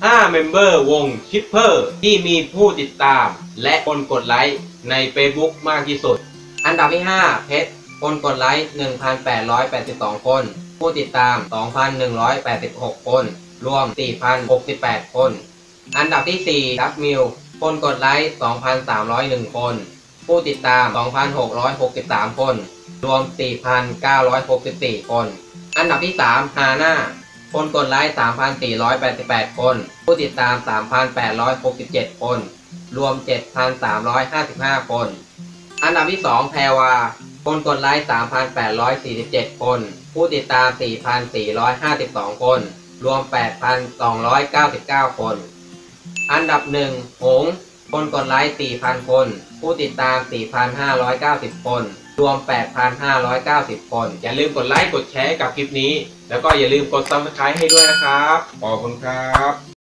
5 member วง Chypre ที่มีผู้ติดตาม และคนกดไลค์ใน Facebook มากที่สุด อันดับที่ 5 เพชรคนกดไลค์1,882 คน ผู้ติดตาม 2,186 คน รวม 4,068 คน อันดับที่ 4 ดับมิลคนกดไลค์ 2,301 คน ผู้ติดตาม 2,663 คน รวม 4,964 คน อันดับที่ 3 ฮาน่า คนกดไลค์ 3,488 คน ผู้ติดตาม 3,867 คน รวม 7,355 คน อันดับที่ 2 แพรวา คนกดไลค์ 3,847 คน ผู้ติดตาม 4,452 คน รวม 8,299 คน อันดับ 1 หง คนกดไลค์ 4,000 คน ผู้ติดตาม 4,590 คน รวม 8,590 คน อย่าลืมกดไลค์ กดแชร์กับคลิปนี้ แล้วก็อย่าลืมกด subscribe ให้ด้วยนะครับ ขอบคุณครับ